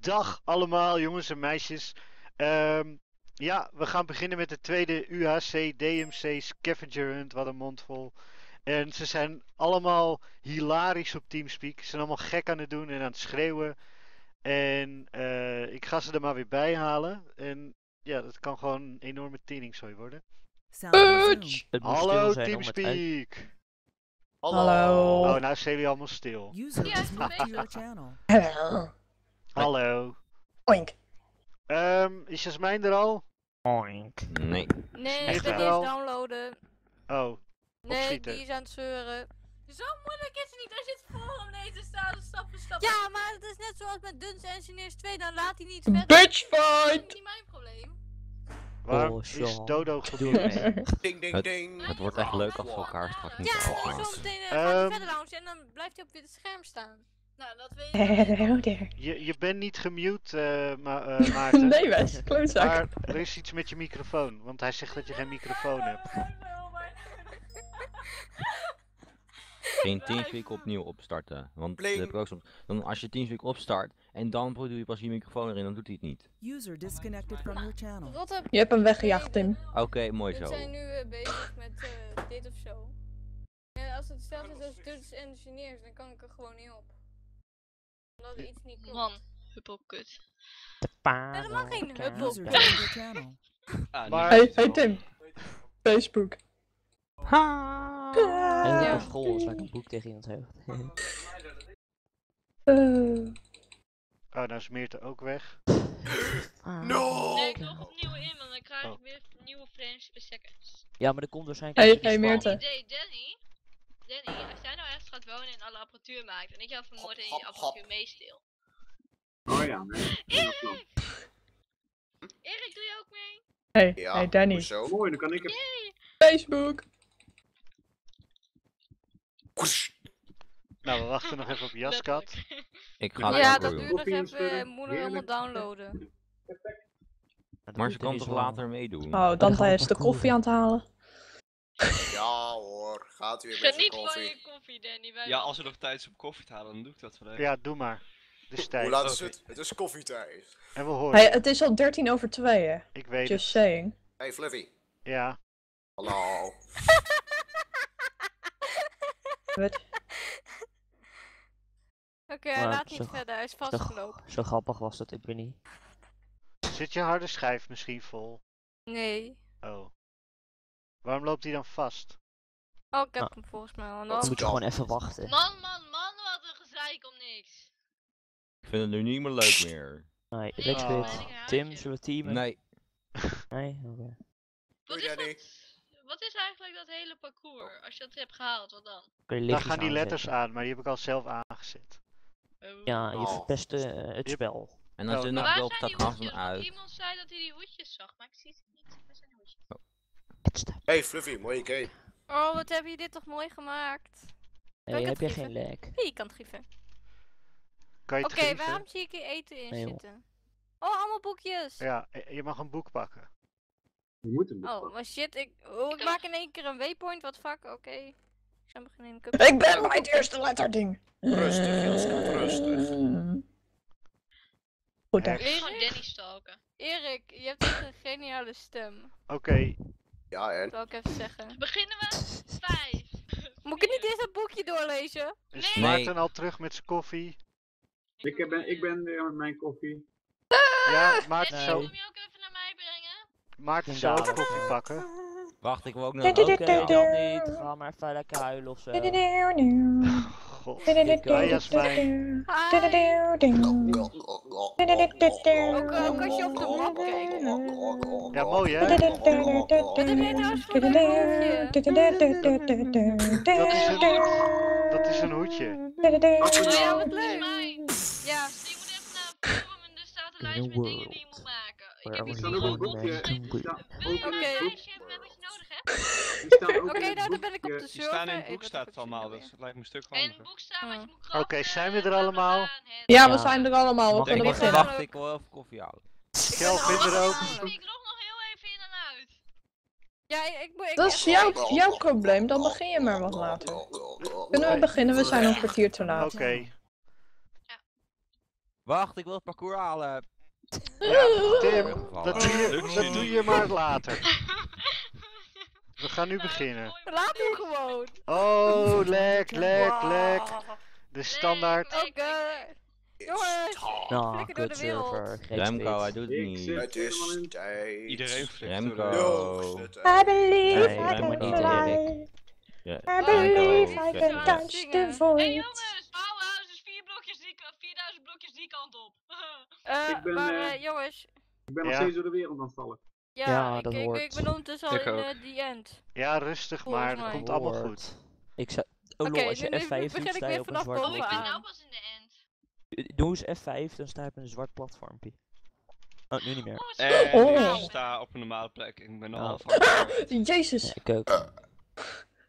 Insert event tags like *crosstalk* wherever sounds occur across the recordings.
Dag allemaal, jongens en meisjes. Ehm, ja, we gaan beginnen met de tweede UHC DMC Scavenger Hunt. Wat een mondvol. En ze zijn allemaal hilarisch op Teamspeak. Ze zijn allemaal gek aan het doen en aan het schreeuwen. En eh, ik ga ze er maar weer bij halen. En ja, dat kan gewoon een enorme teningsooi worden. Het Hallo Teamspeak! Hallo. Oh, nou zijn jullie allemaal stil. User is to beter. your channel. Hallo. Oink. Ehm, is Jasmijn er al? Oink. Nee. Nee, ik ben niet eens downloaden. Oh, Nee, Opschieten. die is aan het zeuren. Zo moeilijk is het niet als je het voor hem leest en staat en stap voor stap. Ja, maar het is net zoals met Duns Engineers 2, dan laat hij niet verder. Bitch dat is fight! niet mijn probleem. waar Oh, is. Dodo Doe gebleven? het mee. *laughs* Ding, ding, Het- ding. Het wordt echt leuk als we elkaar straks Ja, dan afmaken. zo meteen eh, gaat hij Ehm. verder loungen en dan blijft hij op dit scherm staan. Nou, dat weet je. There. Je, je bent niet gemute, eh, Ma eh, *laughs* Maarten. Nee, Wes. Klootzak. Maar er is iets met je microfoon, want hij zegt dat je geen microfoon hebt. Geen Teamspeak opnieuw opstarten. Want Bling. dat heb ik ook soms. Dan als je Teamspeak opstart en dan doe je pas je microfoon erin, dan doet hij het niet. User disconnected from your channel. Wat heb Je hebt hem weggejaagd, Tim. Oké, mooi We zo. zijn nu eh, bezig met eh, dit of zo. En als het hetzelfde is als Duns Engineers, dan kan ik er gewoon niet op. Omdat er iets niet klopt. Man, huppelkut. Nee, dat mag geen huppel. User joined your channel. Maar Hey, hey Tim. Facebook. En Ja. op school is like een boek tegen iemands hoofd. Eh, Oh, nou is Meerte ook weg. Ah. No! Nee, ik log opnieuw in, want dan krijg Oh. ik weer nieuwe friends per second. Ja, maar er komt waarschijnlijk... Hey, hey. Meerte. Idee, Danny. Danny, als jij nou ergens gaat wonen en alle apparatuur maakt en ik jou vermoord en je apparatuur meesteel. Oh ja, nee. Erik! Erik, doe je ook mee? Hey, Ja, hey Danny. hoezo? Mooi, dan kan ik het. Facebook. Koes. Nou, we wachten nog even op *laughs* Jaskat. *laughs* Ik *laughs* ga Ja, dat doen. duurt nog even. eh, Moet allemaal Heerlijk. downloaden. Maar ze kan toch zo later meedoen? Oh, dan is de koffie aan het halen. Ja hoor, gaat weer met Geniet van koffie. je koffie, Danny. Wij Ja, als er nog tijd is om koffie te halen, dan doe ik dat wel even. Ja, doe maar. Het is Hoe tijd. laat is Oké. het? Het is koffietijd. En we horen. Hey, het is al 13 over 2, hè. Ik weet Just het. saying. Hey Fluffy. Ja. Hallo. *laughs* Wat? Oké, hij Maar laat niet zo- verder, hij is Zo, vastgelopen. zo grappig was dat, ik weet niet. Zit je harde schijf misschien vol? Nee. Oh. Waarom loopt hij dan vast? Oh, ik heb Ah. hem volgens mij al. Dat Dan moet je gewoon even wachten. Man, man, man, wat een gezeik om niks. Ik vind het nu niet meer leuk meer. Nee, Oh. weet. ik een Tim, zullen we teamen? Nee. *laughs* Nee? Oké. Wat Danny. dat, wat is eigenlijk dat hele parcours? Als je dat hebt gehaald, wat dan? Daar gaan die letters aan, maar die heb ik al zelf aangezet. Oh. Ja, je Oh. verpest eh, het Yep. spel. En als Oh, je nou. nog Waar wil, zijn staat die gas hoedjes? dan Want uit. iemand zei dat hij die hoedjes zag, maar ik zie ze niet. Waar zijn de hoedjes? Hey Fluffy, mooie game. Oh, wat heb je dit toch mooi gemaakt? Hey, ik heb jij geen lek? Hé, je kan het grieven. Kan je Oké, waarom zie ik hier eten in Nee, zitten? Oh, allemaal boekjes. Ja, eh, je mag een boek pakken. Je moet hem. Oh, maar shit, ik, oh, ik maak in één keer een waypoint, wat fuck, oké. Ik ga beginnen in een cup. Ik ben bij het eerste letterding. Rustig, Jaskat, rustig. Goed daar. Erik, Danny stalken. Erik, je hebt echt een geniale stem. Oké, Ja en? Dat wil ik even zeggen. Beginnen we? Vijf. Moet ik niet eerst dat boekje doorlezen? is Nee. Maarten al terug met zijn koffie? Ik ben, ik ben weer met mijn koffie. Ja, Maarten Danny, zou, kom je ook even naar mij brengen? Maarten zou ook koffie eh, pakken. Wacht, ik wil ook nog... Oké, Oké, dan niet. Ga maar even lekker huilen of zo. *laughs* God. Jasmijn. Ook, eh, ook als je op de map kijkt. Ja, mooi hè? Wat heb jij trouwens voor een boekje? Dat is een, dat is een hoedje. Oh ja, wat leuk. Ja, Je moet even naar en er staat een lijst met dingen die je moet maken. Ik heb iets Er niet een go, goed boekje. man. opgeschreven. Er staat Wil je ook in een Oké. *laughs* Oké, in nou dan ben ik op de Die server. staan in het boek staat allemaal, dus het lijkt me een stuk in het handiger. boek je moet kopen. Oké, zijn we er allemaal? Ja, we zijn er allemaal. We kunnen beginnen. wacht, ik wil even koffie halen. Kelvin er ook. Ik log nog heel even in en uit. Ja, ik, ik, ik, Dat is jouw, jouw probleem, dan begin je maar wat later. Kunnen we beginnen? We zijn een kwartier te laat. Oké. Wacht, ik wil het parcours halen. Ja, Tim, dat doe je, dat doe je maar later. *laughs* We gaan nu beginnen. Laat hem gewoon. Oh, *laughs* lek, lek, lek. De standaard. Oké. Jongens, flikker door de wereld. server. Great Remco, hij doet het niet. Het is tijd. Iedereen flikt Remco. I believe Nee, I can fly. I Oh, believe I can touch the void. jongens, Bauhaus is vier blokjes die, 4000 blokjes die kant op. *laughs* Eh, Ik ben, maar eh, eh, jongens, Ik ben nog Ja. steeds door de wereld aan het vallen. Ja, Ja, ik, dat ik, hoort. ik ben ondertussen al Ik in ook. eh, the end. Ja, rustig Volgens maar. Het komt allemaal goed. Ik zou... Oh Oké, lol, als je nu- nu F5 begin doet, ik sta je weer op een vanaf zwart Oh, ik ben nou pas in de end. Doe eens F5, dan sta je op een zwart platformpje. Oh, nu niet meer. Oh, En zo. Oh. ik sta op een normale plek. Ik ben al Oh. half *laughs* hard. Jezus. Ja, ik ook.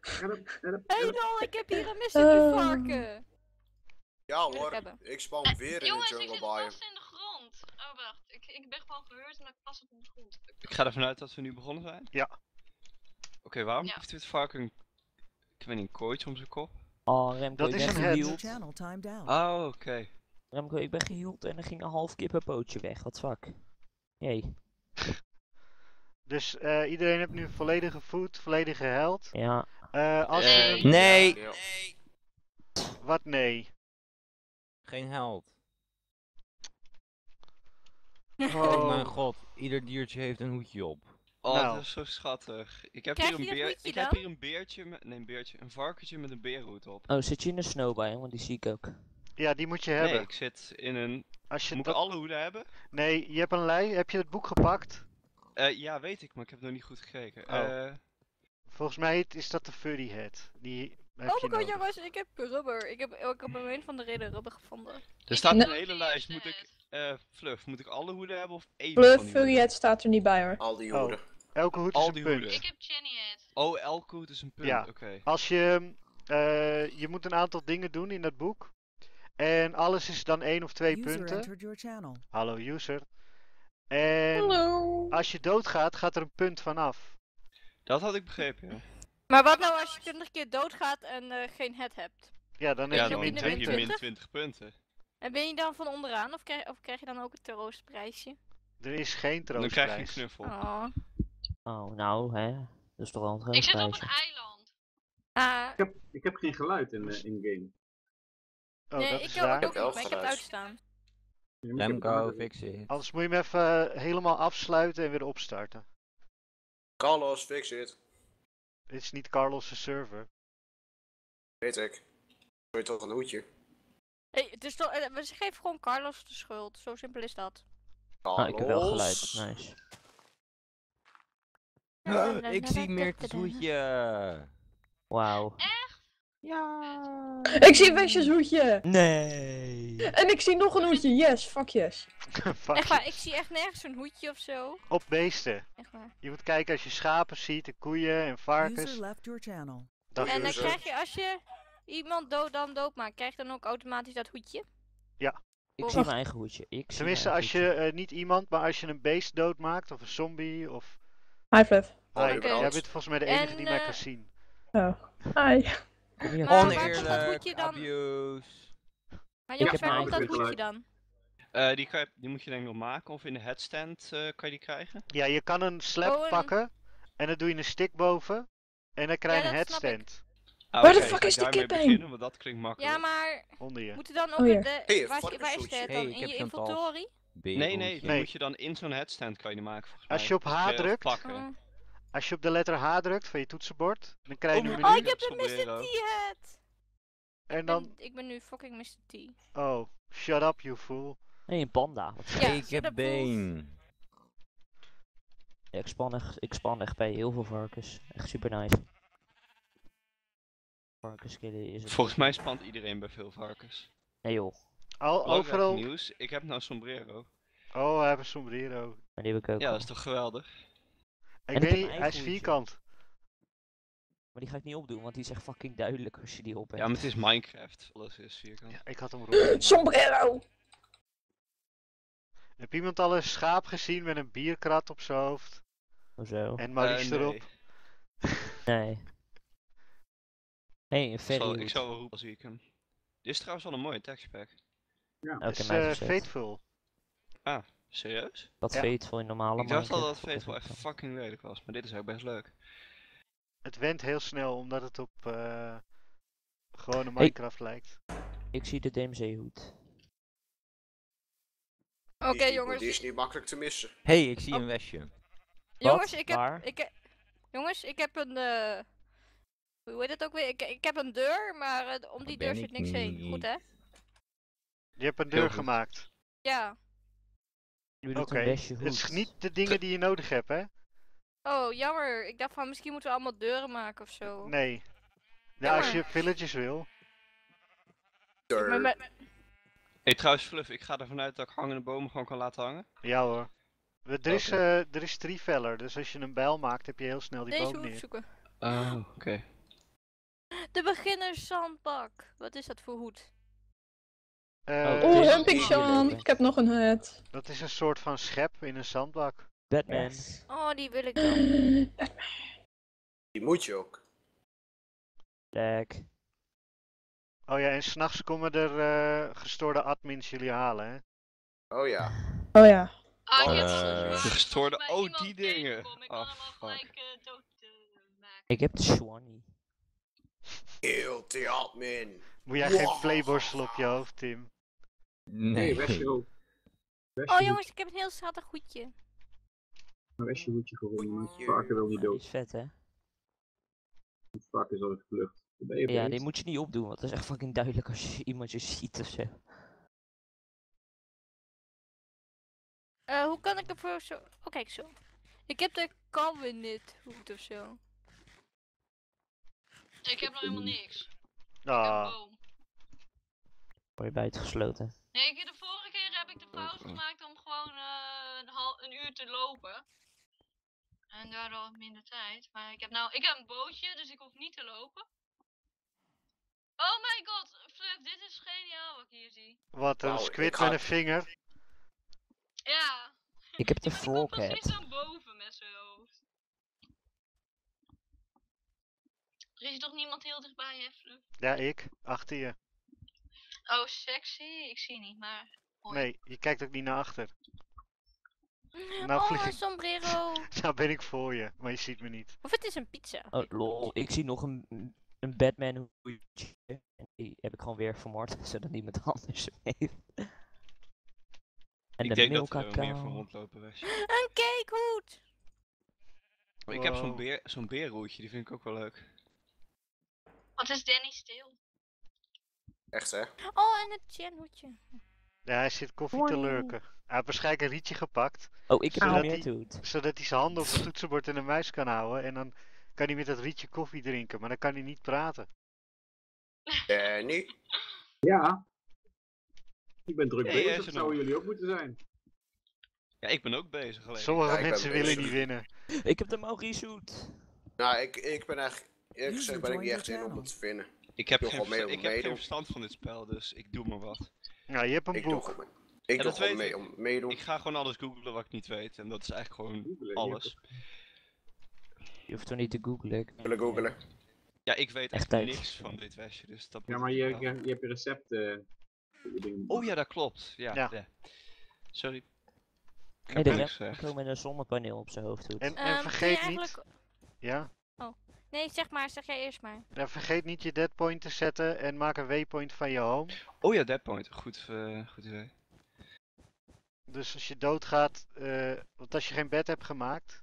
Help. lol, ik heb hier een Eh. varken. Ja ik hoor, ik spawn weer in de Jongens, ik jungle zit biome. vast in de grond. Oh wacht, ik, ik ben gewoon gehoord en ik pas op de grond. Ik ga ervan uit dat we nu begonnen zijn. Ja. Oké, waarom Ja. heeft dit varken een, ik weet niet, een kooitje om zijn kop? Oh, Remco, Dat ik is ben out. Oh, oké. Remco, ik ben geheeld en er ging een half kippenpootje weg. Wat fuck. Jee. Dus eh, iedereen heeft nu volledige food, volledige held. Ja. Eh, als je Nee. een- Nee! Ja. Wat nee? Geen held. *laughs* Oh. Oh mijn god, ieder diertje heeft een hoedje op. Oh, Nou. dat is zo schattig. Ik heb Krijg hier een het beer. hoedje Ik heb hier een beertje met. Nee, een beertje. Een varkentje met een beerhoed op. Oh, zit je in de snowbiome? Want die zie ik ook. Ja, die moet je Nee, hebben. ik zit in een. Als je Moet ik alle hoeden hebben? Nee, je hebt een lei. Heb je het boek gepakt? Eh, ja, weet ik, maar ik heb nog niet goed gekeken. Oh. Eh, Volgens mij is dat de furry head. Die heb Oh je my god jongens, ik heb rubber. Ik heb, ik heb een van de reden rubber gevonden. er staat Nee. een hele lijst. Moet ik. Eh Fluff, moet ik alle hoeden hebben of één die hoeden? Furryhead staat er niet bij hoor. Al die Oh. hoeden. Elke hoed Al is een die punt. hoeden. Ik heb Jenny het. Oh, elke hoed is een punt. Ja. Oké. Als je, eh, je moet een aantal dingen doen in dat boek. En alles is dan één of twee User punten. entered your channel. Hallo user. En Hallo. als je doodgaat, gaat er een punt vanaf. Dat had ik begrepen, ja. Maar wat nou als je 20 keer doodgaat en eh, geen head hebt? Ja, dan Ja, heb je je dan min je 20. min 20? 20 punten. En ben je dan van onderaan of krijg, of krijg je dan ook het troostprijsje? Er is geen Dan krijg je een troostprijs. knuffel. Oh. Oh, nou, hè. Dat is toch wel een Ik zit op een eiland. Ah, Ik heb, ik heb geen geluid in, de in game. Oh, nee, dat ik is ook, ook niet, ik heb uitstaan. Ja, maar ik heb het Remco, geluid. fix it. Anders moet je hem even eh, helemaal afsluiten en weer opstarten. Carlos, fix it. Dit is niet Carlos' server. Weet ik. Je toch een hoedje? Hey, het is toch, eh, we geven gewoon Carlos de schuld. Zo simpel is dat. Ah, ik heb wel geluid. Nice. Ik zie Meertens hoedje. Wauw. Ja. Ik zie Wesjes hoedje. Nee. En ik zie nog een hoedje. Yes, fuck yes. *laughs* Fuck Echt waar, ik zie echt nergens een hoedje of zo. Op beesten. Echt waar. Je moet kijken als je schapen ziet, en koeien en varkens. User left your channel. Dan En dan krijg je als je iemand dood dan doodmaakt, krijg je dan ook automatisch dat hoedje? Ik Oh. zie mijn eigen hoedje. Ik Tenminste, als je eh, niet iemand, maar als je een beest doodmaakt, of een zombie, of... Hi. Oh, Hi, jij bent volgens mij de enige En, die mij eh, kan zien. Oh. Hi. Maar komt dat hoedje dan? abuse. Maar Ik jongens, waar komt dat hoedje dan? Eh, die, kan je, die moet je denk ik nog maken of in de headstand eh, kan je die krijgen. Ja, je kan een slap Oh, en- pakken, en dan doe je een stick boven, en dan krijg je Ja, een ik. headstand Ah, Waar de fuck is daarmee kip heen? beginnen, want dat klinkt makkelijk. Ja, maar onder je. moet er dan ook Oh, ja. de, Hey, waar, waar is het dan? in je inventory? Nee, nee, die Berenhoedje. moet je dan in zo'n headstand kan je die maken Als je op H eh, drukt, pakken. Oh. Als je op de letter H drukt van je toetsenbord, dan krijg je Oh, een menu. Oh, ik heb de. Mr. T-head! En Ik dan, ben, ik ben nu fucking Mr. T. oh, shut up you fool. Nee, een panda. Wat Ja, ik heb been. Ja, ik span echt, ik span echt bij heel veel varkens. Echt super nice. Varkens killen is het. Volgens mij spant iedereen bij veel varkens. Nee joh, Al, overal. nieuws, ik heb nou sombrero. Oh, hij heeft een sombrero. maar die heb ik ook Ja, al. dat is toch geweldig? Ik ik weet niet, hij is hoedje. vierkant. Maar die ga ik niet opdoen, want die is echt fucking duidelijk als je die op hebt. Ja, maar het is Minecraft. Alles is vierkant. Ja, ik had hem rond. *laughs* Sombrero. Heb iemand al een schaap gezien met een bierkrat op zijn hoofd? Hoezo? En Maurice Eh, erop? Nee, een Ik ferry. ik zal wel roepen als ik hem. Dit is trouwens wel een mooie textpack. Ja. Oké, is mij eh. Fateful. Ah, serieus? Dat Ja. Fateful in normale Ik dacht al dat Fateful echt fucking lelijk was, maar dit is ook best leuk. Het went heel snel omdat het op eh, gewone Hey. Minecraft lijkt. Ik zie de DMC-hoed. Oké jongens. Die is niet makkelijk te missen. hey, ik zie Oh. een westje. Jongens, ik heb, Waar? ik heb, jongens, ik heb een, eh, hoe heet het ook weer? Ik, ik heb een deur, maar eh, om die deur zit ik niks heen. Goed hè? Je hebt een Heel deur goed. gemaakt. Ja. Oké. westje Het is niet de dingen die je nodig hebt, hè? Oh, jammer. Ik dacht van misschien moeten we allemaal deuren maken of zo. Nee. Ja, als je villages wil. Met- Hey, trouwens, Fluff, ik ga ervan uit dat ik hangende bomen gewoon kan laten hangen. Ja hoor. Er is, eh er is Treefeller, dus als je een bijl maakt heb je heel snel die deze boom hoek neer. zoeken. Oh, oké. *laughs* De beginnerszandbak. Wat is dat voor hoed? Eh, Oh, Humping Sean. Ik heb nog een hut. Dat is een soort van schep in een zandbak. Batman. Yes. Oh, die wil ik *clears throat* dan. *clears throat* Die moet je ook. Lek. Oh ja, en s'nachts komen er eh, gestoorde admins jullie halen, hè? Oh ja. Oh ja. Ah, ik heb Eh, de gestoorde- oh, iemand die dingen. Ik kan Oh, hem al fuck. gelijk eh, dood eh, maken. Ik heb de Swanny. Guilty admin. Moet jij Wow. geen playborstel op je hoofd, Tim? Nee. Westje Oh jongens, ik heb een heel schattig hoedje. Een westje hoedje gewonnen, maar Goeie. varken wil niet dood. is vet, hè? Varken is al gevlucht. Waar Ben je Ja, die moet je niet opdoen, want dat is echt fucking duidelijk als je iemand je ziet of zo. Eh, hoe kan ik ervoor zo... Oh, kijk zo. Ik heb de Calvinit hoed of zo. Ik heb nog helemaal niks. Ik heb een Ah, boom. Word je buitengesloten. Nee, ik- de vorige keer heb ik de fout oh. gemaakt om gewoon eh, een, hal, een uur te lopen. En daardoor minder tijd. Maar ik heb nou, ik heb een bootje, dus ik hoef niet te lopen. Oh my god, Fluff, dit is geniaal wat ik hier zie. wat, een Nou, squid ik met een vinger? Ja, Ik heb de *laughs* die komt precies dan boven met hoofd. Er is toch niemand heel dichtbij, hè, Fluff? Ja, ik. Achter je. Oh, sexy? Ik zie niet, maar... Hoi. Nee, je kijkt ook niet naar achter. Nou oh, ik- *laughs* sombrero. Nou ben ik voor je, maar je ziet me niet. Of het is een pizza. Oh, lol. Ik zie nog een, een Batman hoedje. En die heb ik gewoon weer vermoord, *laughs* zodat niemand anders hem heeft. En ik de denk dat er meer van rondlopen. Een cakehoed. Ik heb zo'n beer, zo'n beerroetje, die vind ik ook wel leuk. Wat is Danny stil? Echt hè? Oh, en het Jen hoedje. Ja, hij zit koffie te lurken. Hij heeft waarschijnlijk een rietje gepakt, Oh, ik heb een die- meertoet. zodat hij zijn handen op het toetsenbord en de muis kan houden. En dan kan hij met dat rietje koffie drinken, maar dan kan hij niet praten. Danny. Ja. Ik ben druk bezig, dat zouden jullie ook moeten zijn. Ja, ik ben ook bezig alleen. Sommige Ja, ik ben mensen willen bezig. niet winnen. Ik heb de Maurice hoed. Nou, ik, ik ben eigenlijk... Eerlijk gezegd ben ik niet echt in om het te vinden. Ik heb, doe geen, mee ik heb geen verstand van dit spel, dus ik doe maar wat. Nou, je hebt een Ik doe boek. gewoon mee. Ik doe dat gewoon mee ik. om meedoen. Ik ga gewoon alles googlen wat ik niet weet. En dat is eigenlijk gewoon Googlen, alles. Je hoeft toch niet te googlen. ik- Willen googelen. Ja, ik weet Echt echt niks van dit westje, dus dat Ja, maar je, je, je hebt je recepten. dingen. Oh ja, dat klopt. Ja, Ja. ja. Sorry. Ik Nee, de komt met een zonnepaneel op zijn hoofd hoed. En, en je vergeet eigenlijk... niet. Ja? Nee, zeg maar, zeg jij eerst maar. Ja, vergeet niet je deadpoint te zetten en maak een waypoint van je home. Oh ja, Dead Point. Goed, eh, goed idee. Dus als je doodgaat, eh want als je geen bed hebt gemaakt,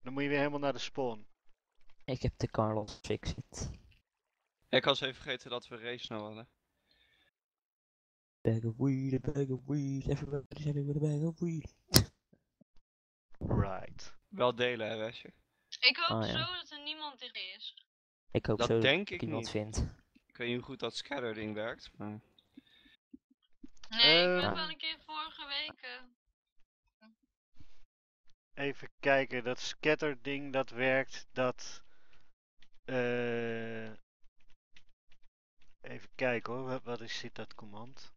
dan moet je weer helemaal naar de spawn. Ik heb de Carlos. Ja, ik was even vergeten dat we race nou hadden. Bag of weed, a bag of weed, everybody's with a bag of weed. Right. Wel delen, hè, Westje? Ik hoop Oh, ja. zo dat er niemand dicht is. Ik hoop Dat zo denk dat ik iemand niet. vindt. Ik weet niet hoe goed dat scatterding werkt, maar... Nee, ik ben Eh. wel een keer vorige week... Even kijken, dat scatter ding dat werkt, dat... eh even kijken hoor, wat, wat is dit dat command?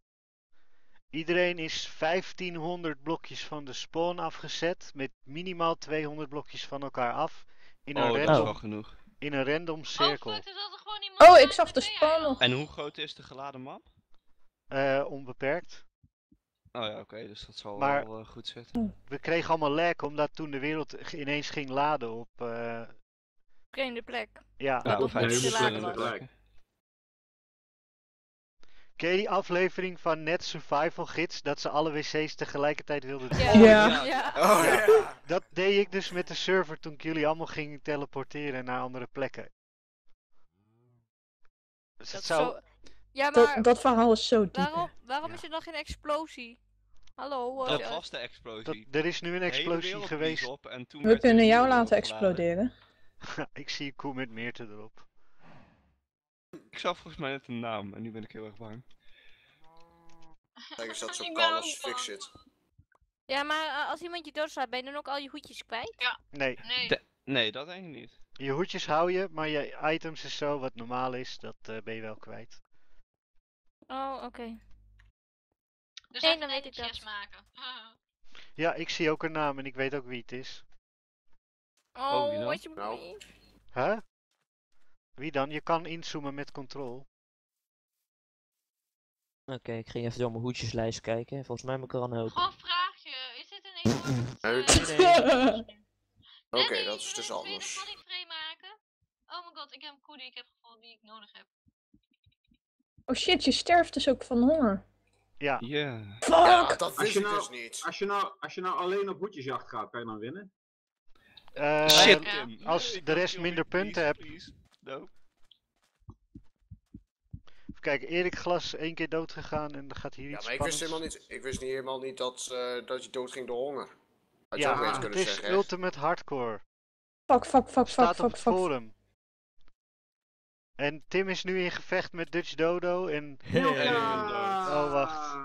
Iedereen is 1500 blokjes van de spawn afgezet, met minimaal 200 blokjes van elkaar af, in een, Oh, dat is wel genoeg. In een random Oh, cirkel. fuck, er zat er gewoon iemand Oh, ik zag de aan. nog. En hoe groot is de geladen map? eh, onbeperkt. Oh ja, oké, dus dat zal Maar- wel eh, goed zitten. We kregen allemaal lag omdat toen de wereld ineens ging laden op. eh, Vreemde plek. ja, Ja, hij je ken je die aflevering van Net Survival Gids dat ze alle wc's tegelijkertijd wilden doen? Ja. Ja. ja. Oh ja. Dat deed ik dus met de server toen ik jullie allemaal gingen teleporteren naar andere plekken. Dus Dat zou. zo... Ja, maar Dat, dat verhaal is zo diep. waarom, waarom is er dan geen explosie? Hallo? Dat was de Dat, explosie. er is nu een explosie geweest. blies Op en toen We kunnen jou laten exploderen. *laughs* ik zie een koe met meerte erop. *laughs* Ik zag volgens mij net een naam en nu ben ik heel erg bang. Kijk eens dat zo *laughs* Ik kan ben als ook bang. fix zit. Ja, maar eh, als iemand je doodslaat, ben je dan ook al je hoedjes kwijt? Nee, Nee. De- Nee, dat denk ik niet. je hoedjes hou je, maar je items en zo, wat normaal is, dat eh, ben je wel kwijt. Oh, oké. Dus Nee, even dan weet ik netjes dat. maken. *laughs* Ja, ik zie ook een naam en ik weet ook wie het is. Oh, wie dan? alsjeblieft. Huh? Wie dan? Je kan inzoomen met control. Oké, ik ging even door mijn hoedjeslijst kijken. Volgens mij moet ik er al een hoop. Gewoon een vraagje. Is dit een. *clears throat* Nee, eh, *laughs* Oké, dat is dus je- wil je anders. frame maken? Oh my god, ik heb een koe die ik heb gevonden die ik nodig heb. Oh shit, je sterft dus ook van honger. Ja, Ja. Fuck! Ja, dat wist je ik nou- dus niet. Als je, nou, als je nou alleen op hoedjesjacht gaat, kan je dan winnen? eh, Shit, Ja. Als de rest minder punten hebt. Even kijken, Erik Glas één keer dood gegaan en dan gaat hier Ja, iets maar ik wist helemaal niet, ik wist niet helemaal niet dat, eh, dat je doodging door honger. Had je Ja, ook eens het kunnen is zeggen. ultimate hardcore. Fuck, fuck, fuck, fuck, Staat op fuck, het fuck. forum. En Tim is nu in gevecht met Dutch Dodo en Oh, wacht.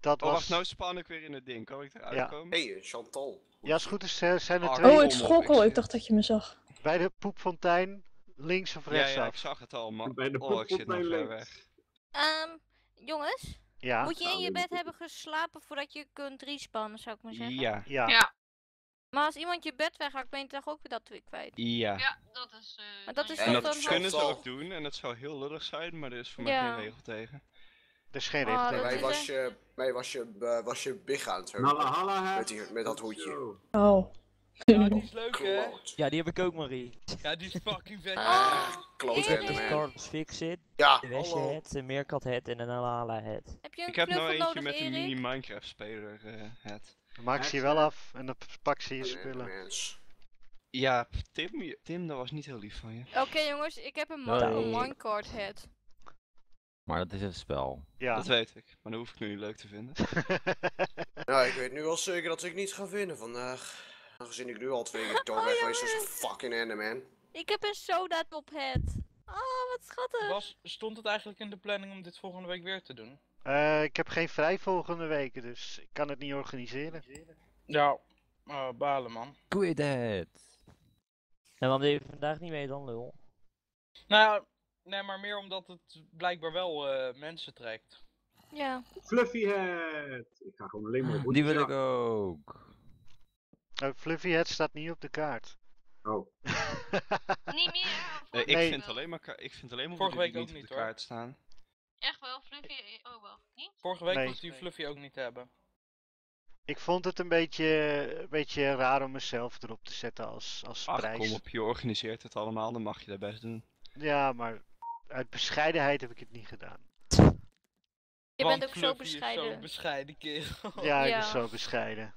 dat Oh, was... wacht, nou span ik weer in het ding. Kan ik eruit Ja. komen? Hé, hey, Chantal. Ja, als het goed is, zijn er Ah, twee Oh, ik zie Ik dacht dat je me zag. bij de poepfontein, links of Ja, rechts ja, ik af. zag het al, maar Bij de oh, ik zit nog ver weg. Ehm, jongens, Ja, moet je in Nou, je ik bed hebben geslapen voordat je kunt respannen, zou ik maar zeggen? Ja, ja. Ja. Maar als iemand je bed weghaalt, ben je toch ook weer dat weer kwijt? ja. Ja, dat is... eh Maar dat is je- En toch dat dan... Kunnen ze ook doen en het zou heel lullig zijn, maar er is voor mij Ja. geen regel tegen. Er is geen Oh, regel dat tegen. Mij was je, mij was je, eh, was je big aan het halla Met, die, met dat hoedje. Oh. Ja, die is leuk hè? Ja, die heb ik ook, Marie. Ja, die is fucking vet. Ah, man. Carlos Fixit, Ja, de Wesje de Meerkat het en de Nalala het. Heb je een Ik heb nou knuffel eentje nodig, met een mini Minecraft speler eh, het. Dan maak ze je wel af en dan pak ze je spullen. Ja, Tim, je- Tim, dat was niet heel lief van je. Oké jongens, ik heb een minecart head. Maar dat is het spel. Ja. Dat weet ik, maar dat hoef ik nu niet leuk te vinden. *laughs* Nou, ik weet nu al zeker dat ik niet ga winnen vandaag. Aangezien ik nu al twee keer dood ben geweest jongens. fucking enderman. Ik heb een soda top head. Oh, wat schattig. Was, stond het eigenlijk in de planning om dit volgende week weer te doen? Eh, ik heb geen vrij volgende weken, dus ik kan het niet organiseren. Ja, oh, balen man. Quit it! En waarom deed je vandaag niet mee dan, lul? Nou ja, nee, maar meer omdat het blijkbaar wel eh, mensen trekt. Ja. Fluffy head! Ik ga gewoon alleen maar Die wil ik ook. Oh, Fluffy Head staat niet op de kaart. Oh. *laughs* Niet meer? Of Eh, ik, Nee. vind alleen maar, ik vind alleen maar Vorige week ook niet op niet, de hoor. kaart staan. Echt wel, Fluffy? Oh wel, niet? Vorige week Nee. was die Fluffy ook niet hebben. ik vond het een beetje, een beetje raar om mezelf erop te zetten als, als Ach, prijs. kom op, je organiseert het allemaal, dan mag je dat best doen. Ja, maar uit bescheidenheid heb ik het niet gedaan. Je Want bent ook zo is bescheiden. zo'n bescheiden kerel. Ja, ik Ja. ben zo bescheiden.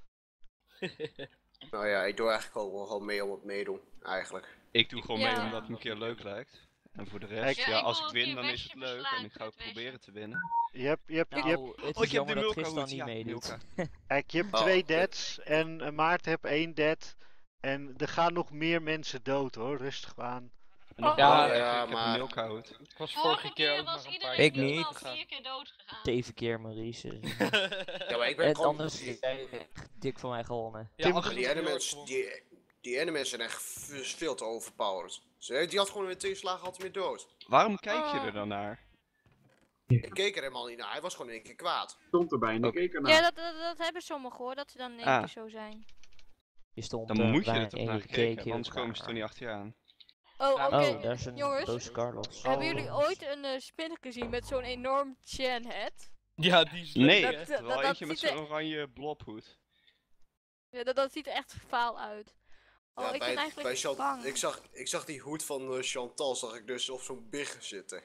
*laughs* Nou ja, ik doe eigenlijk ook wel gewoon mee om het meedoen, eigenlijk. Ik doe gewoon Ja. mee omdat het me een keer leuk lijkt. En voor de rest, Ja, ja, ik als ik win, dan is het leuk en ik ga ook proberen te winnen. Je hebt, je hebt, je hebt, Nou, het Oh, is ik heb Milka Tristan hoed, niet ja, meedoet. *laughs* Kijk, je hebt Oh, twee deads en eh, Maarten heeft één dead. En er gaan nog meer mensen dood hoor, rustig aan. Nog Oh, ja, ik, ja, ik heb maar-. Ik was Vorige vorige keer keer ook was nog een iedereen paar Ik niet. vier keer dood gegaan. Zeven keer Maurice. *laughs* Ja, maar ik ben En gewoon... anders echt dik van mij gewonnen. Ja, Die ik hard die, die endermans zijn echt veel te overpowered. Ze, die had gewoon met twee slagen altijd meer dood. Waarom kijk je Oh. er dan naar? Ik keek er helemaal niet naar, hij was gewoon in één keer kwaad. Stond erbij en ik Oké. keek ernaar. Ja, dat, dat, dat hebben sommigen hoor, dat ze dan in één Ah. keer zo zijn. Je stond Dan eh, moet je er toch naar gekeken anders komen ze toch niet achter je aan. Oh, oké. Oh, daar is een Jongens, Carlos. Hebben jullie ooit een spinnen gezien met zo'n enorm chan head? Ja, die is Nee, Dat- dat- wel dat eentje met ziet er- zo'n oranje blobhoed. Ja, dat, dat ziet er echt faal uit. Oh, Ja, ik bij, ben eigenlijk bij bang. ik, zag, ik zag die hoed van eh, Chantal zag ik dus op zo'n big zitten.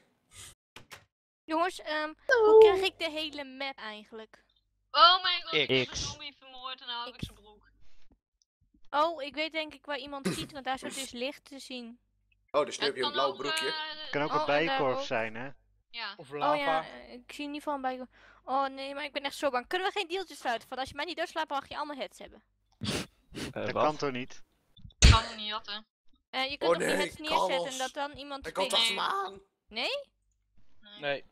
Jongens, ehm, hoe krijg ik de hele map eigenlijk? Oh mijn god, ik heb een zombie vermoord en nou heb ik zijn broek. Oh, ik weet denk ik waar iemand ziet, want daar zou dus licht te zien. Oh, dus nu Het heb je een kan blauw ook, broekje. eh, Kan ook Oh, een bijenkorf ook. zijn, hè? Ja. Of Oh lava. ja, eh, ik zie in ieder geval een bij. Oh nee, maar ik ben echt zo bang. Kunnen we geen deeltjes sluiten? Van als je mij niet doodslaat, mag je allemaal heads hebben. *laughs* Eh, Dat wat? kan toch niet? Ik kan hem niet jatten. Eh, je kunt Oh toch die nee, heads neerzetten en dat dan iemand pikt? achter me aan. Nee? Nee,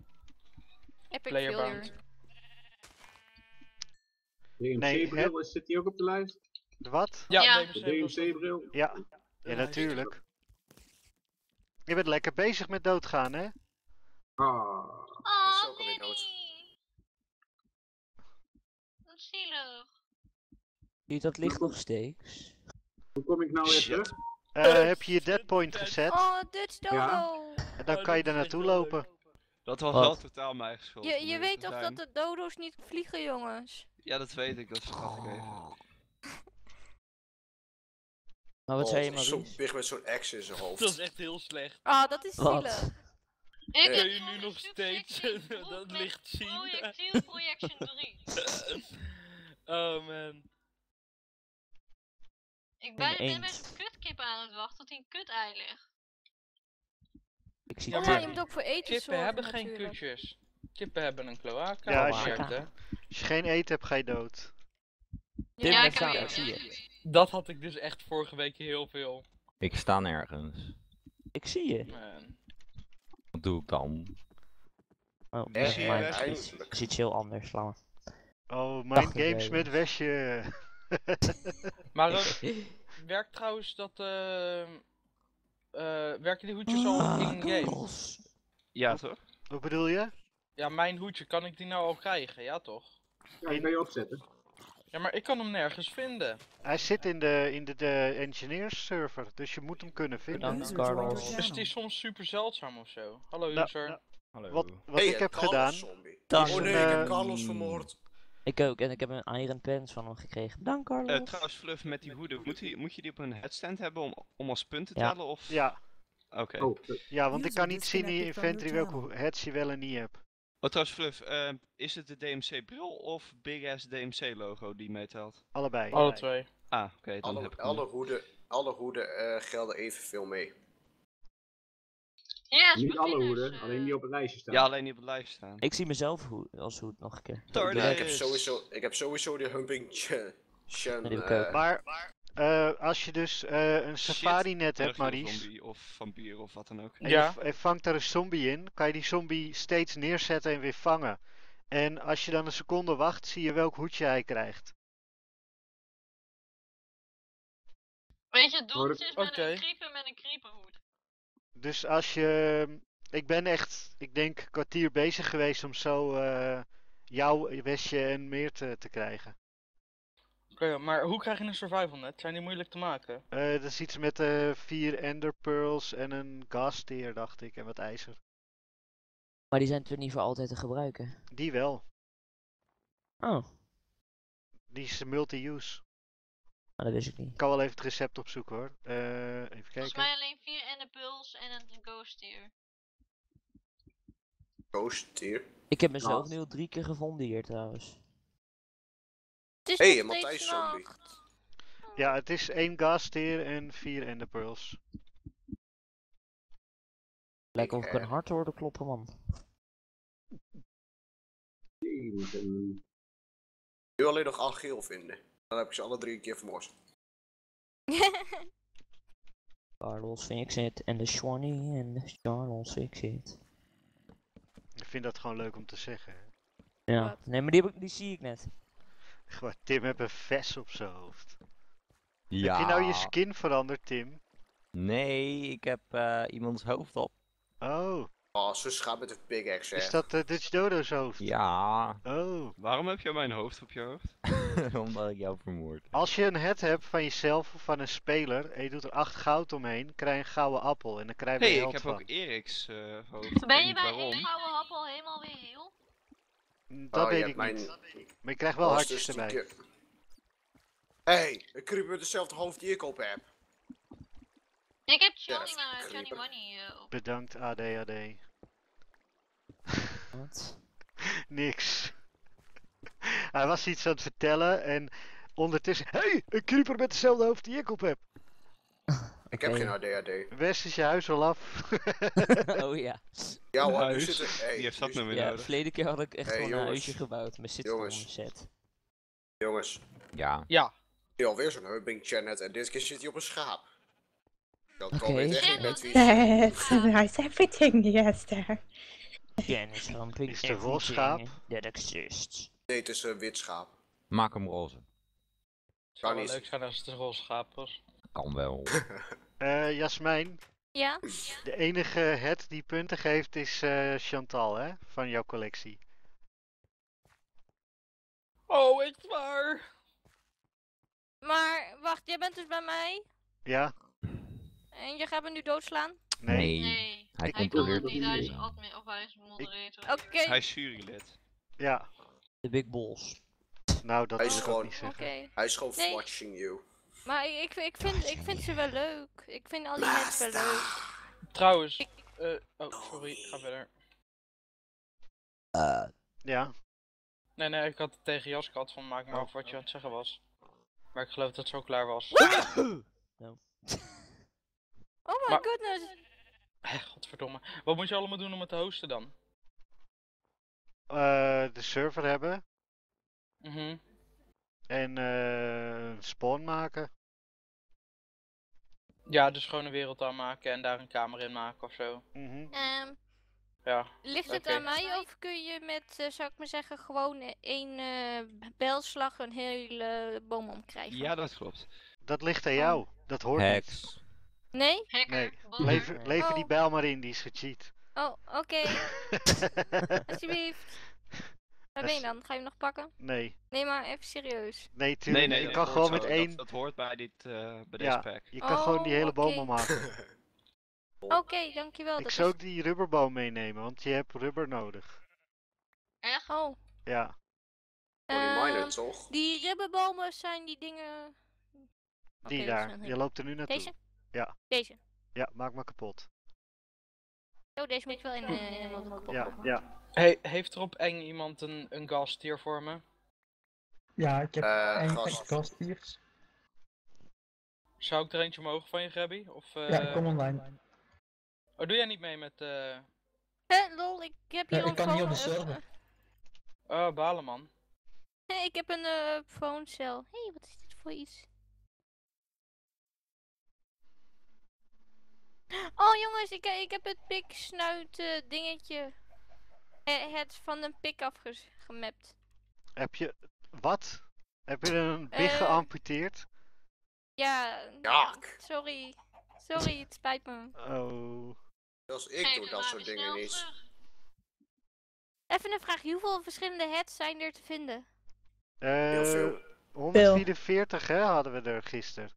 Epic Player failure. Nee, DMC-bril, is zit die ook op de lijst? De wat? ja, Ja. De DMC-bril? Ja, ja natuurlijk. Je bent lekker bezig met doodgaan, hè? Ah. is Oh, ook alweer dood. Wat zielig. Zie je dat licht nog steeds? Hoe kom ik nou weer terug? Eh, heb je je deadpoint gezet? Oh, Dutch Dodo! Ja. En dan Oh, kan je dit daar is echt naartoe lopen. Dat was wel totaal mijn schuld. Je, je weet toch dat de dodo's niet vliegen, jongens? Ja, dat weet ik, dat vergat ik even. Maar wat Oh, zei je, Zo'n Maurice? big met zo'n X in zijn hoofd. Dat is echt heel slecht. Ah, dat is Wat? zielig. Ik Eh. Kun je nu een nog steeds *laughs* dat met licht zien? Projectiel Projection 3. *laughs* oh man. Ik ben, ben bij eend. zo'n kutkip aan het wachten tot hij een kut-ei ligt. Ik zie Ja, Oh Tim. ja, je moet ook voor eten Kippen zorgen hebben geen natuurlijk. kutjes. Kippen hebben een kloaka. Ja, als je-? Als je geen eten hebt, ga je dood. Tim Ja, je- ik zie je. Dat had ik dus echt vorige week heel veel. Ik sta nergens. Ik zie je. Man. Wat doe ik dan? Oh, nee, mijn Ja, is iets heel anders, maar. Oh, Wacht games met Wesje. *laughs* *laughs* Maar eh, werkt trouwens dat. eh eh werken die hoedjes al Ah, in-game? Carlos. Ja, toch? Wat bedoel je? Ja, mijn hoedje, kan ik die nou al krijgen? Ja, toch? Ja, die kan je opzetten. Ja, maar ik kan hem nergens vinden. Hij zit in de, in de, de engineers server, dus je moet hem kunnen vinden. Bedankt, Carlos. Is die soms super zeldzaam of zo? Hallo, Nou, user. nou, Hallo. Wat, wat Hey, ik heb Carlos gedaan, zombie. Dank. Oh nee, ik heb eh, Carlos vermoord. Ik ook, en ik heb een Iron Pants van hem gekregen. Eh, Carlos. trouwens, Fluff, met die hoeden, moet, die, moet je die op een headstand hebben om, om als punt te Ja. tellen? Of... ja, Oké. Oh, ja, want ik kan niet zien in je inventory welke heads je wel en niet hebt. Oh, trouwens, Fluff, eh, is het de DMC-bril of Big Ass DMC-logo die meetelt? Allebei. Alle twee. Ah, oké, dan Alle, heb ik alle hoeden, alle hoeden eh, gelden evenveel mee. Yes, niet alle hoeden, eh. alleen die op het lijstje staan. Ja, alleen die op het lijst staan. Ik zie mezelf hoe, als hoed nog een keer. Ja, ik heb sowieso, ik heb sowieso die Humping Ch- Chan. Die heb ik eh. Maar eh, als je dus eh, een safari net hebt, Maries, zombie of vampier of wat dan ook. en Ja. je, vangt er een zombie in, kan je die zombie steeds neerzetten en weer vangen. En als je dan een seconde wacht, zie je welk hoedje hij krijgt. Weet je, het doeltje is met een creeper met een creeperhoed. Dus als je. Ik ben echt, ik denk, een kwartier bezig geweest om zo eh jouw Westje en meer te, te krijgen. Oké, maar hoe krijg je een survival net? Zijn die moeilijk te maken? Eh, dat is iets met eh vier ender pearls en een gasteer, dacht ik, en wat ijzer. Maar die zijn toch niet voor altijd te gebruiken? Die wel. Oh, Die is multi-use. nou, dat wist ik niet. Ik kan wel even het recept opzoeken hoor. Eh, even Volgens kijken. mij alleen vier en de puls en een ghost hier. Ghost hier. Ik heb mezelf nu al drie keer gevonden hier trouwens. Het is Hey, nog een steeds Matthijs zombie. nacht. Ja, het is één gasteer en vier ender pearls. Lijkt of ik eh, een hart hoorde kloppen, man. Een- Nu alleen nog Algeel vinden. Dan heb ik ze alle drie een keer vermoord. *laughs* Carlos fix it en de Swanee en de Charles fix it. Ik vind dat gewoon leuk om te zeggen. hè. Ja, nee, maar die, heb ik, die zie ik net. Gewoon, Tim heeft een ves op zijn hoofd. Ja. Heb je nou je skin veranderd, Tim? Nee, ik heb eh, iemands hoofd op. Oh, Oh, zus gaat met een big axe, is dat eh, Dutch Dodo's hoofd? Ja, Oh. Waarom heb je mijn hoofd op je hoofd? *laughs* omdat ik jou vermoord. Als je een head hebt van jezelf of van een speler en je doet er 8 goud omheen, krijg je een gouden appel en dan krijg je hey, er ik held heb van. ook Eriks eh hoofd. Ik Ben je bij één gouden al helemaal weer heel? Dat Oh, weet ik mijn- niet. Maar je krijgt wel Oh, hartjes dus erbij. stiekem. hey, een creeper met hetzelfde hoofd die ik op heb. Ik heb Johnny, uh, Johnny. Money uh, op. Bedankt ADHD. Wat? *laughs* Niks. *laughs* Hij was iets aan het vertellen en ondertussen... hey, een creeper met hetzelfde hoofd die ik op heb. *laughs* Ik heb Oké. geen ADHD. West is je huis al af. *laughs* oh ja. Ja hoor, nu Huis. zit er... Hey, Wie heeft dat nu nou weer Ja, nodig? verleden keer had ik echt Hey, gewoon een jongens. huisje gebouwd met zitten Jongens. set. Jongens, Ja. Ja. nu alweer zo'n hubbing Janet en dit keer zit hij op een schaap. Dat Oké. kan weet echt niet met wie. That's nice everything, yes, there. Kennis ramping Is de wolfschaap? that exists. Nee, het is een wit schaap. Maak hem roze. Het zou wel niet. leuk zijn als het een roze schaap was. Kan wel. *laughs* Eh Jasmijn, Ja? de enige het die punten geeft is eh, Chantal, hè? Van jouw collectie. Oh, echt waar? Maar, wacht, jij bent dus bij mij? Ja? En je gaat me nu doodslaan? Nee. Nee. Nee, Hij hij kan controleert het niet, hij is admin of hij is moderator. Oké, Hij is jurylid. Ja. De big balls. Nou, dat Hij is gewoon- niet oké. zeggen. Hij is gewoon Nee. watching you. Maar ik, ik, ik, vind, ik vind ze wel leuk. Ik vind al die heads wel leuk. Trouwens, Ik- eh, oh, sorry, ga verder. Ja. Nee, nee, ik had het tegen Jas gehad van maak maar af wat je aan het zeggen was. Maar ik geloof dat het zo klaar was. *coughs* Oh my Maar- goodness. Eh, Godverdomme. Wat moet je allemaal doen om het te hosten dan? Eh, de server hebben Mhm. En eh spawn maken. Ja, dus gewoon een wereld aanmaken en daar een kamer in maken of zo. Mhm. Ehm, Ja. ligt het aan mij of kun je met, eh, zou ik maar zeggen, gewoon één eh belslag een hele boom omkrijgen? Ja, dat klopt. Dat ligt aan jou. Dat hoort niet. Heks. Nee? Hacker, Nee. Lever, die Oh. bijl maar in, die is gecheat. Oh, oké. *laughs* Alsjeblieft. Waar ben je dan? Ga je hem nog pakken? nee, Nee, maar even serieus. nee, Nee, tuurlijk. nee, je dat kan hoort gewoon zo. met Dat- één. Dat, hoort bij, dit, eh, bij Ja. deze pack. Je kan gewoon die Oh, hele boom oké. omhakken. *laughs* Oké, dankjewel. Ik dat zou is... ook die rubberboom meenemen, want je hebt rubber nodig. Echt? Oh. Ja, die miner ehm, toch? die ribbenbomen zijn die dingen... die daar. Je loopt er nu naartoe. Deze? Ja. Deze. Ja, maak maar kapot. Oh, deze moet je wel in, eh, helemaal kapot Ja, ja. Hey, heeft er op eng iemand een, een gastier voor me? Ja, ik heb Eh, één gast. echt gastiers. Zou ik er eentje mogen van je, Gabby? Of, eh, Ja, kom online. Oh, doe jij niet mee met, eh... Hé, lol, ik heb hier Ja, een ik kan niet op de phone- eh, server. Oh, balen man. Hé, *laughs* ik heb een eh phonecel. Hé, wat is dit voor iets? Oh jongens, ik, ik heb het piksnuit dingetje. eh, het van een pik afgemapt. Heb je. Wat? Heb je een big Eh, geamputeerd? Ja, Jak. sorry. Sorry, het spijt me. Oh. Zelfs ik doe het dat soort dingen niet. terug. Even een vraag, hoeveel verschillende heads zijn er te vinden? Heel Eh, veel. 144 hè, hadden we er gisteren.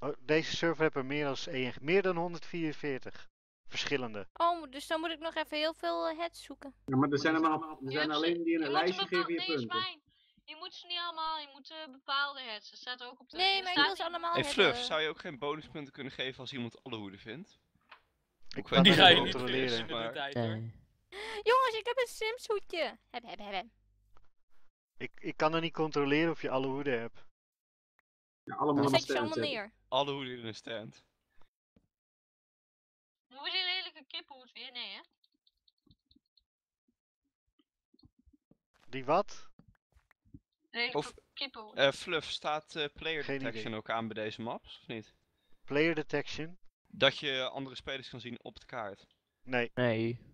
Oh, deze server er meer dan, één, meer dan 144 verschillende. Oh, dus dan moet ik nog even heel veel eh, heads zoeken. Ja, maar er zijn, allemaal, er Je zijn hebt ze- alleen die in een lijstje geven je punten. fijn. Je moet ze niet allemaal, je moet eh, bepaalde heads. Dat staat ook op de... Nee, er maar ik wil ze niet- allemaal Hey hebben. Fluff, zou je ook geen bonuspunten kunnen geven als iemand alle hoeden vindt? Ik kan Die dat ga niet je niet de maar- tijd hoor. Nee. Jongens, ik heb een Sims hoedje. Heb, heb, heb, heb. Ik, ik kan er niet controleren of je alle hoeden hebt. Ja, allemaal Dan op zet je ze stand allemaal zetten. neer. Alle hoeden in een stand. Moet je die lelijke kippenhoed weer? Nee, hè? Die wat? Lelijke Of- kippenhoed. Eh Fluff, staat eh, player Geen detection idee. ook aan bij deze maps, of niet? Player detection? Dat je andere spelers kan zien op de kaart. Nee. Nee.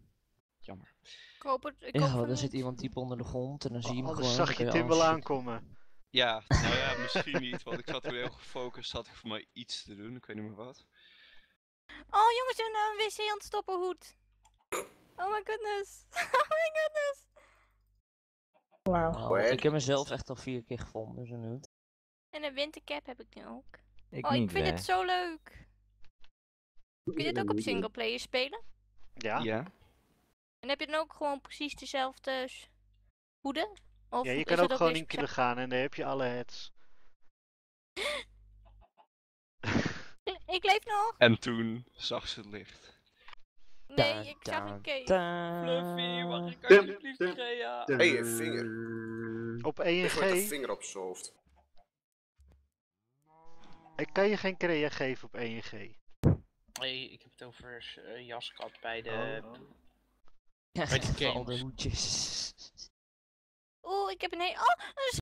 Jammer. Ik hoop het, ik hoop Ja, van niet. zit iemand diep onder de grond en dan zie je hem Anders gewoon. zag dan je kun Tim wel alles- aankomen. Ja, nou ja, misschien niet, want ik zat toen heel gefocust, zat ik voor mij iets te doen, ik weet niet meer wat. Oh jongens, een uh, wc ontstopperhoed. Oh my goodness. *laughs* Oh my goodness. Wauw. Nou, ik heb mezelf echt al vier keer gevonden, zo nu. En een wintercap heb ik nu ook. Ik oh, ik vind het zo leuk. Kun je dit ook op singleplayer spelen? Ja? Ja. En heb je dan ook gewoon precies dezelfde hoeden? Of Ja, je kan ook gewoon in kilo gaan en daar heb je alle heads. *laughs* Ik leef nog. En toen zag ze het licht. Nee, ik zag een cake. Fluffy, mag ik alsjeblieft dum. Hé, een vinger. Op Ik gooi een 1G. vinger op zijn hoofd. Ik kan je geen crea geven op 1G. Nee, ik heb het over uh, jaskat bij de... Ja, Bij de *laughs* games. hoedjes. Oeh, ik heb een. Oh, een